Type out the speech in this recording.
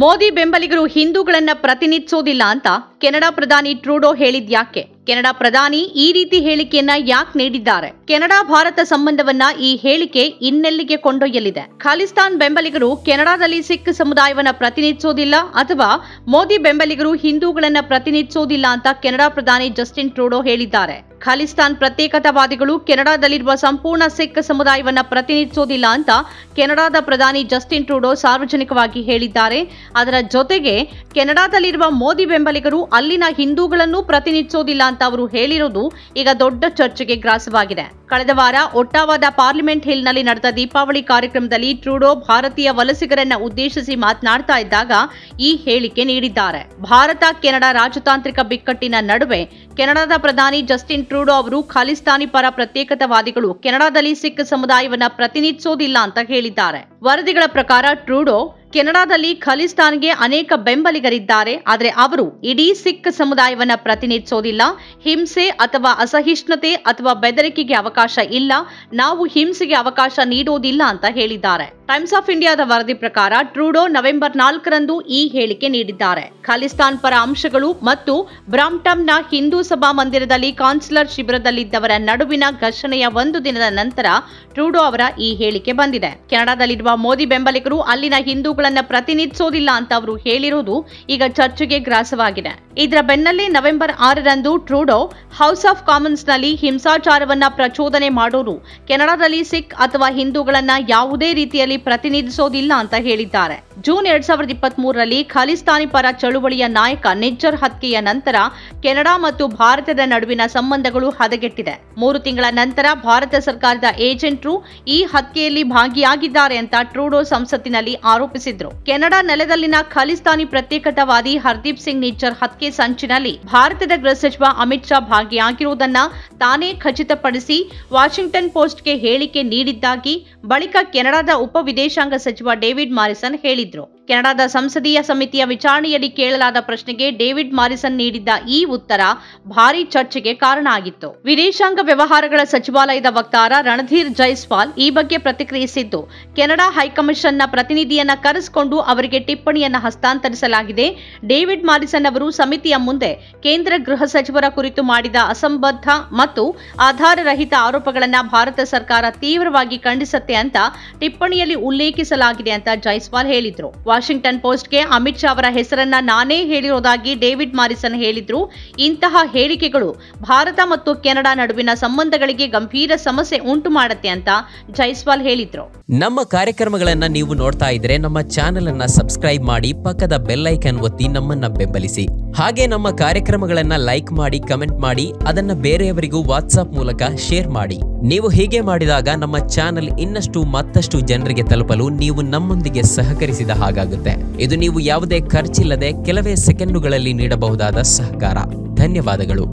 ಮೋದಿ ಬೆಂಬಲಿಗರು ಹಿಂದೂಗಳನ್ನ ಪ್ರತಿನಿಧಿಸೋದಿಲ್ಲ ಅಂತ ಕೆನಡಾ ಪ್ರಧಾನಿ ಟ್ರೂಡೋ ಹೇಳಿದ್ಯಾಕೆ ಕೆನಡಾ ಪ್ರಧಾನಿ ಈ ರೀತಿ ಹೇಳಿಕೆಯನ್ನ ಯಾಕೆ ನೀಡಿದ್ದಾರೆ? ಕೆನಡಾ ಭಾರತ ಸಂಬಂಧವನ್ನ ಈ ಹೇಳಿಕೆ ಇನ್ನೆಲ್ಲಿಗೆ ಕೊಂಡೊಯ್ಯಲಿದೆ? ಖಾಲಿಸ್ತಾನ್ ಬೆಂಬಲಿಗರು ಕೆನಡಾದಲ್ಲಿ ಸಿಖ್ ಸಮುದಾಯವನ್ನ ಪ್ರತಿನಿಧಿಸೋದಿಲ್ಲ ಅಥವಾ ಮೋದಿ ಬೆಂಬಲಿಗರು ಹಿಂದೂಗಳನ್ನ ಪ್ರತಿನಿಧಿಸೋದಿಲ್ಲ ಅಂತ ಕೆನಡಾ ಪ್ರಧಾನಿ ಜಸ್ಟಿನ್ ಟ್ರೂಡೋ ಹೇಳಿದ್ದಾರೆ? ಖಾಲಿಸ್ತಾನ್ ಪ್ರತ್ಯೇಕತಾವಾದಿಗಳು ಕೆನಡಾದಲ್ಲಿರುವ ಸಂಪೂರ್ಣ ಸಿಖ್ ಸಮುದಾಯವನ್ನು ಪ್ರತಿನಿಧಿಸೋದಿಲ್ಲ ಅಂತ ಕೆನಡಾದ ಪ್ರಧಾನಿ ಜಸ್ಟಿನ್ ಟ್ರೂಡೋ ಸಾರ್ವಜನಿಕವಾಗಿ ಹೇಳಿದ್ದಾರೆ. ಅದರ ಜೊತೆಗೆ ಕೆನಡಾದಲ್ಲಿರುವ ಮೋದಿ ಬೆಂಬಲಿಗರು ಅಲ್ಲಿನ ಹಿಂದೂಗಳನ್ನು ಪ್ರತಿನಿಧಿಸೋದಿಲ್ಲ ಅಂತ ಅವರು ಹೇಳಿರೋದು ಈಗ ದೊಡ್ಡ ಚರ್ಚೆಗೆ ಗ್ರಾಸವಾಗಿದೆ. ಕಳೆದ ವಾರ ಒಟ್ಟಾವಾದ ಪಾರ್ಲಿಮೆಂಟ್ ಹಿಲ್ನಲ್ಲಿ ನಡೆದ ದೀಪಾವಳಿ ಕಾರ್ಯಕ್ರಮದಲ್ಲಿ ಟ್ರೂಡೋ ಭಾರತೀಯ ವಲಸಿಗರನ್ನ ಉದ್ದೇಶಿಸಿ ಮಾತನಾಡ್ತಾ ಇದ್ದಾಗ ಈ ಹೇಳಿಕೆ ನೀಡಿದ್ದಾರೆ. ಭಾರತ, ಕೆನಡಾ ರಾಜತಾಂತ್ರಿಕ ಬಿಕ್ಕಟ್ಟಿನ ನಡುವೆ ಕೆನಡಾದ ಪ್ರಧಾನಿ ಜಸ್ಟಿನ್ ಟ್ರೂಡೋ ಅವರು ಖಾಲಿಸ್ತಾನಿ ಪರ ಪ್ರತ್ಯೇಕತಾವಾದಿಗಳು ಕೆನಡಾದಲ್ಲಿ ಸಿಖ್ ಸಮುದಾಯವನ್ನ ಪ್ರತಿನಿಧಿಸೋದಿಲ್ಲ ಅಂತ ಹೇಳಿದ್ದಾರೆ. ವರದಿಗಳ ಪ್ರಕಾರ ಟ್ರೂಡೋ ಕೆನಡಾದಲ್ಲಿ ಖಲಿಸ್ತಾನ್ಗೆ ಅನೇಕ ಬೆಂಬಲಿಗರಿದ್ದಾರೆ. ಆದರೆ ಅವರು ಇಡೀ ಸಿಖ್ ಸಮುದಾಯವನ್ನ ಪ್ರತಿನಿಧಿಸೋದಿಲ್ಲ. ಹಿಂಸೆ ಅಥವಾ ಅಸಹಿಷ್ಣುತೆ ಅಥವಾ ಬೆದರಿಕೆಗೆ ಅವಕಾಶ ಇಲ್ಲ. ನಾವು ಹಿಂಸೆಗೆ ಅವಕಾಶ ನೀಡೋದಿಲ್ಲ ಅಂತ ಹೇಳಿದ್ದಾರೆ. ಟೈಮ್ಸ್ ಆಫ್ ಇಂಡಿಯಾದ ವರದಿ ಪ್ರಕಾರ ಟ್ರೂಡೋ ನವೆಂಬರ್ ನಾಲ್ಕರಂದು ಈ ಹೇಳಿಕೆ ನೀಡಿದ್ದಾರೆ. ಖಾಲಿಸ್ತಾನ್ ಪರ ಅಂಶಗಳು ಮತ್ತು ಬ್ರಾಂಪ್ಟಮ್ನ ಹಿಂದೂ ಸಭಾ ಮಂದಿರದಲ್ಲಿ ಕಾನ್ಸುಲರ್ ಶಿಬಿರದಲ್ಲಿದ್ದವರ ನಡುವಿನ ಘರ್ಷಣೆಯ ಒಂದು ದಿನದ ನಂತರ ಟ್ರೂಡೋ ಅವರ ಈ ಹೇಳಿಕೆ ಬಂದಿದೆ. ಕೆನಡಾದಲ್ಲಿರುವ ಮೋದಿ ಬೆಂಬಲಿಗರು ಅಲ್ಲಿನ ಹಿಂದೂಗಳನ್ನು ಪ್ರತಿನಿಧಿಸೋದಿಲ್ಲ ಅಂತ ಅವರು ಹೇಳಿರುವುದು ಈಗ ಚರ್ಚೆಗೆ ಗ್ರಾಸವಾಗಿದೆ. ಇದರ ಬೆನ್ನಲ್ಲೇ ನವೆಂಬರ್ ಆರರಂದು ಟ್ರೂಡೋ ಹೌಸ್ ಆಫ್ ಕಾಮನ್ಸ್ನಲ್ಲಿ ಹಿಂಸಾಚಾರವನ್ನ ಪ್ರಚೋದನೆ ಮಾಡೋರು. ಕೆನಡಾದಲ್ಲಿ ಸಿಖ್ ಅಥವಾ ಹಿಂದೂಗಳನ್ನ ಯಾವುದೇ ರೀತಿಯಲ್ಲಿ ಪ್ರತಿನಿಧಿಸೋದಿಲ್ಲ ಅಂತ ಹೇಳಿದ್ದಾರೆ. ಜೂನ್ ಎರಡ್ ಸಾವಿರದ ಇಪ್ಪತ್ತ್ ಮೂರರಲ್ಲಿ ಖಾಲಿಸ್ತಾನಿ ಪರ ಚಳುವಳಿಯ ನಾಯಕ ನಿಜ್ಜರ್ ಹತ್ಯೆಯ ನಂತರ ಕೆನಡಾ ಮತ್ತು ಭಾರತದ ನಡುವಿನ ಸಂಬಂಧಗಳು ಹದಗೆಟ್ಟಿದೆ. ಮೂರು ತಿಂಗಳ ನಂತರ ಭಾರತ ಸರ್ಕಾರದ ಏಜೆಂಟ್ರು ಈ ಹತ್ಯೆಯಲ್ಲಿ ಭಾಗಿಯಾಗಿದ್ದಾರೆ ಅಂತ ಟ್ರೂಡೋ ಸಂಸತ್ತಿನಲ್ಲಿ ಆರೋಪಿಸಿದ್ರು. ಕೆನಡಾ ನೆಲದಲ್ಲಿನ ಖಾಲಿಸ್ತಾನಿ ಪ್ರತ್ಯೇಕತಾವಾದಿ ಹರ್ದೀಪ್ ಸಿಂಗ್ ನಿಜ್ಜರ್ ಹತ್ಯೆ ಸಂಚಿನಲ್ಲಿ ಭಾರತದ ಗೃಹ ಸಚಿವ ಅಮಿತ್ ಶಾ ಭಾಗಿಯಾಗಿರುವುದನ್ನ ತಾನೇ ಖಚಿತಪಡಿಸಿ ವಾಷಿಂಗ್ಟನ್ ಪೋಸ್ಟ್ಗೆ ಹೇಳಿಕೆ ನೀಡಿದ್ದಾಗಿ ಬಳಿಕ ಕೆನಡಾದ ಉಪ ವಿದೇಶಾಂಗ ಸಚಿವ ಡೇವಿಡ್ ಮಾರಿಸನ್ ಹೇಳಿದ್ರು. しろ。ಕೆನಡಾದ ಸಂಸದೀಯ ಸಮಿತಿಯ ವಿಚಾರಣೆಯಲ್ಲಿ ಕೇಳಲಾದ ಪ್ರಶ್ನೆಗೆ ಡೇವಿಡ್ ಮಾರಿಸನ್ ನೀಡಿದ್ದ ಈ ಉತ್ತರ ಭಾರಿ ಚರ್ಚೆಗೆ ಕಾರಣ ಆಗಿತ್ತು. ವಿದೇಶಾಂಗ ವ್ಯವಹಾರಗಳ ಸಚಿವಾಲಯದ ವಕ್ತಾರ ರಣಧೀರ್ ಜೈಸ್ವಾಲ್ ಈ ಬಗ್ಗೆ ಪ್ರತಿಕ್ರಿಯಿಸಿದ್ದು, ಕೆನಡಾ ಹೈಕಮಿಷನ್ನ ಪ್ರತಿನಿಧಿಯನ್ನ ಕರೆಸಿಕೊಂಡು ಅವರಿಗೆ ಟಿಪ್ಪಣಿಯನ್ನು ಹಸ್ತಾಂತರಿಸಲಾಗಿದೆ. ಡೇವಿಡ್ ಮಾರಿಸನ್ ಅವರು ಸಮಿತಿಯ ಮುಂದೆ ಕೇಂದ್ರ ಗೃಹ ಸಚಿವರ ಕುರಿತು ಮಾಡಿದ ಅಸಂಬದ್ಧ ಮತ್ತು ಆಧಾರರಹಿತ ಆರೋಪಗಳನ್ನು ಭಾರತ ಸರ್ಕಾರ ತೀವ್ರವಾಗಿ ಖಂಡಿಸುತ್ತೆ ಅಂತ ಟಿಪ್ಪಣಿಯಲ್ಲಿ ಉಲ್ಲೇಖಿಸಲಾಗಿದೆ ಅಂತ ಜೈಸ್ವಾಲ್ ಹೇಳಿದ್ರು. ವಾಷಿಂಗ್ಟನ್ ಪೋಸ್ಟ್ಗೆ ಅಮಿತ್ ಶಾ ಅವರ ಹೆಸರನ್ನ ನಾನೇ ಹೇಳಿರೋದಾಗಿ ಡೇವಿಡ್ ಮಾರಿಸನ್ ಹೇಳಿದ್ರು. ಇಂತಹ ಹೇಳಿಕೆಗಳು ಭಾರತ ಮತ್ತು ಕೆನಡಾ ನಡುವಿನ ಸಂಬಂಧಗಳಿಗೆ ಗಂಭೀರ ಸಮಸ್ಯೆ ಉಂಟು ಮಾಡುತ್ತೆ ಅಂತ ಜೈಸ್ವಾಲ್ ಹೇಳಿದ್ರು. ನಮ್ಮ ಕಾರ್ಯಕ್ರಮಗಳನ್ನ ನೀವು ನೋಡ್ತಾ ಇದ್ರೆ ನಮ್ಮ ಚಾನೆಲ್ ಅನ್ನ ಸಬ್ಸ್ಕ್ರೈಬ್ ಮಾಡಿ ಪಕ್ಕದ ಬೆಲ್ ಐಕನ್ ಒತ್ತಿ ನಮ್ಮನ್ನ ಬೆಂಬಲಿಸಿ. ಹಾಗೆ ನಮ್ಮ ಕಾರ್ಯಕ್ರಮಗಳನ್ನ ಲೈಕ್ ಮಾಡಿ ಕಮೆಂಟ್ ಮಾಡಿ, ಅದನ್ನ ಬೇರೆಯವರಿಗೂ ವಾಟ್ಸಾಪ್ ಮೂಲಕ ಶೇರ್ ಮಾಡಿ. ನೀವು ಹೀಗೆ ಮಾಡಿದಾಗ ನಮ್ಮ ಚಾನೆಲ್ ಇನ್ನಷ್ಟು ಮತ್ತಷ್ಟು ಜನರಿಗೆ ತಲುಪಲು ನೀವು ನಮ್ಮೊಂದಿಗೆ ಸಹಕರಿಸಿದ ಹಾಗಾಗುತ್ತೆ. ಇದು ನೀವು ಯಾವುದೇ ಖರ್ಚಿಲ್ಲದೆ ಕೆಲವೇ ಸೆಕೆಂಡುಗಳಲ್ಲಿ ನೀಡಬಹುದಾದ ಸಹಕಾರ. ಧನ್ಯವಾದಗಳು.